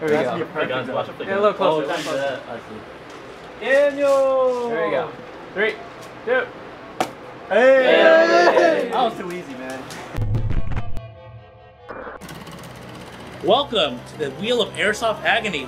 There we go. your perfect guys, zone. watch up the Yeah, a little closer, Oh, a little that- I see. Daniel! There we go. Three, two. Hey! Hey! That was too easy, man. Welcome to the Wheel of Airsoft Agony.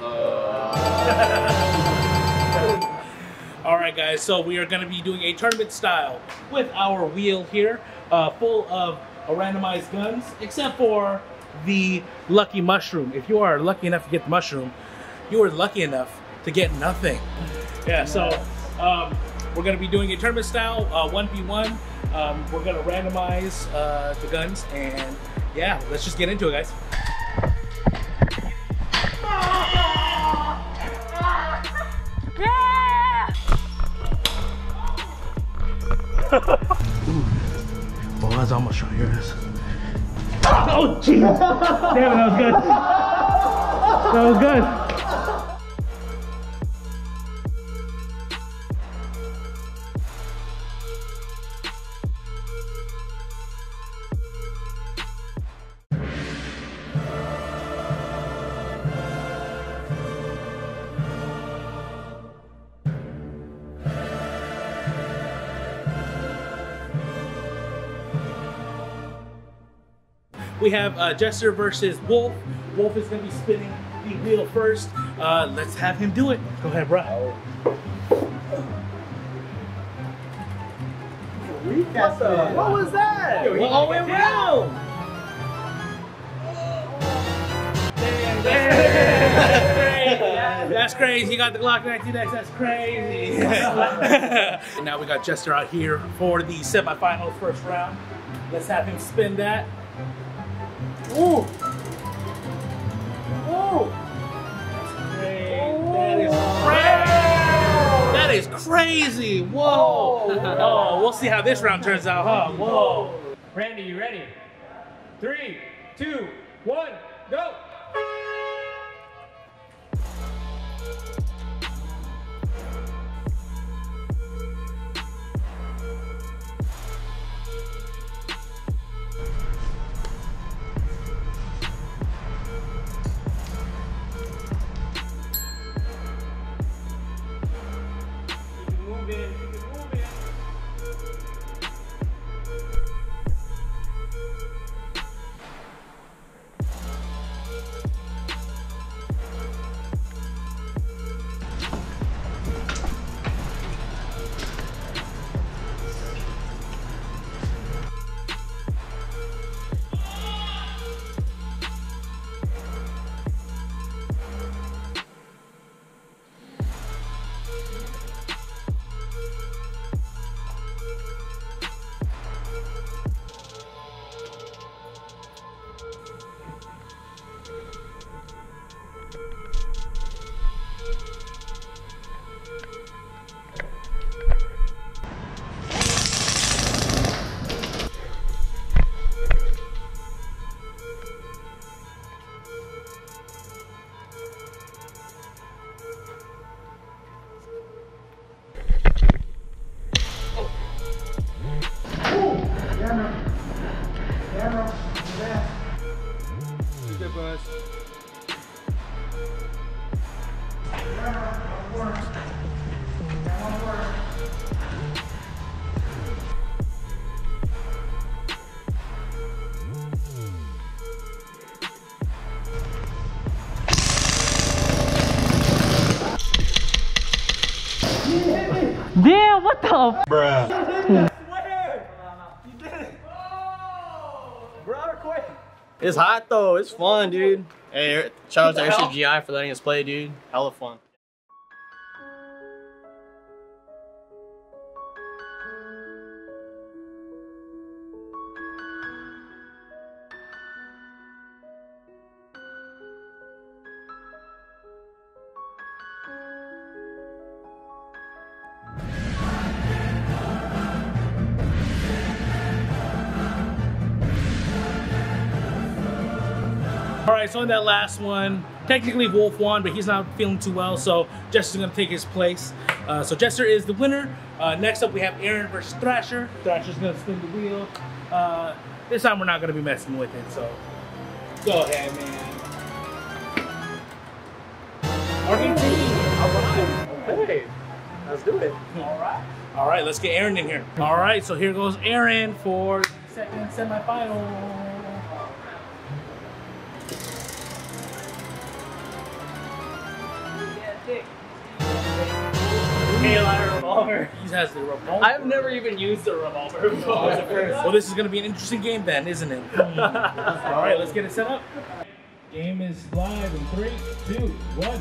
All right, guys. So we are going to be doing a tournament style with our wheel here, uh, full of randomized guns, except for the lucky mushroom. If you are lucky enough to get the mushroom, you are lucky enough to get nothing. Yeah. So um, we're to be doing a tournament style, uh, one v one. Um, we're to randomize uh, the guns, and yeah, let's just get into it, guys. Well, that's almost right. Is. Oh, jeez. Damn that was good. That was good. We have uh, Jester versus Wolf. Wolf is going to be spinning the wheel first. Uh, let's have him do it. Go ahead, bro. What, the, what was that? Well, all the way around. That's crazy. You got the Glock 19X. That's crazy. and now we got Jester out here for the semifinals first round. Let's have him spin that. Ooh. Ooh. That is crazy. That is crazy. Whoa. Oh. oh, we'll see how this round turns out, huh? Whoa. Randy, you ready? Three, two, one, go! Damn, what the? bruh It's hot though. It's fun, dude. Hey, shout out to RCGI for letting us play, dude. Hella fun. right, so in that last one, technically Wolf won, but he's not feeling too well, so Jester's gonna take his place. Uh, so Jester is the winner. Uh, next up, we have Aaron versus Thrasher. Thrasher's gonna spin the wheel. Uh, this time we're not gonna be messing with it, so go ahead, man. R18. All right. Hey, let's do it. All right. All right, let's get Aaron in here. All right, so here goes Aaron for second semifinal. Hail revolver. He has the revolver. I've never even used a revolver before. Well, this is going to be an interesting game then, isn't it? All right, let's get it set up. Game is live in three, two, one.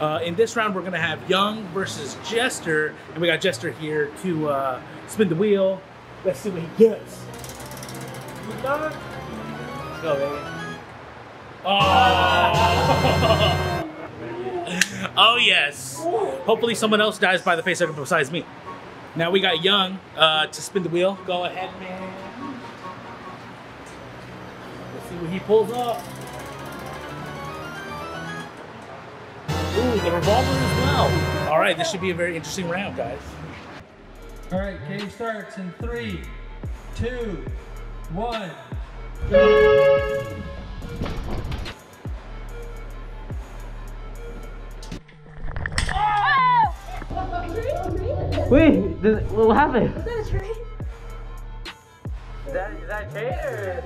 Uh, in this round, we're going to have Young versus Jester, and we got Jester here to uh, spin the wheel. Let's see what he gets. Let's go, baby. Oh! oh yes. Hopefully someone else dies by the face hugger besides me. Now we got Young uh, to spin the wheel. Go ahead, man. Let's see what he pulls off. Ooh, the revolver as well. All right, this should be a very interesting round, guys. All right, game starts in three, two, one. Wait, does, what happened? Is that a tree? Is that, is that Jay or?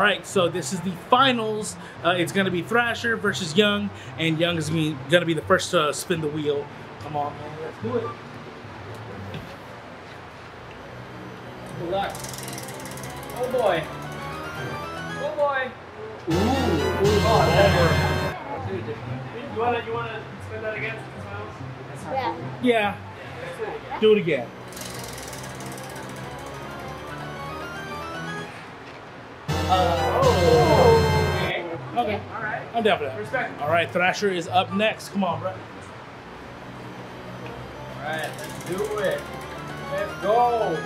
All right, so this is the finals. Uh, it's going to be Thrasher versus Young, and Young is going to be the first to spin the wheel. Come on, man, let's do it. Good luck. Oh boy. Oh boy. You wanna you wanna spin that again? Yeah. Yeah, do it again. Oh. Okay. Okay, All right. I'm down for that. Respect. All right, Thrasher is up next. Come on, bro. Alright, let's do it. Let's go.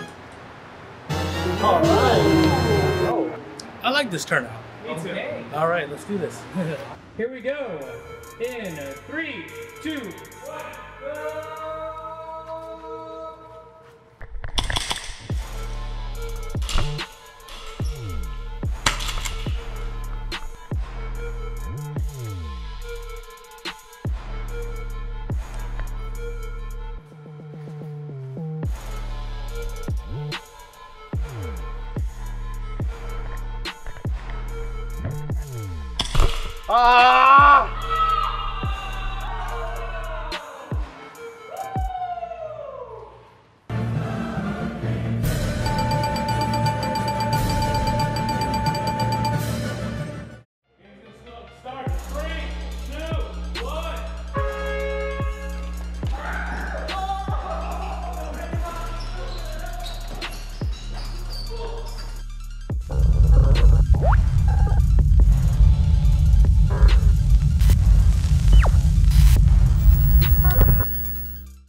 Alright. I like this turnout. Me too. All right, let's do this. Here we go. In three, two, one. Ah!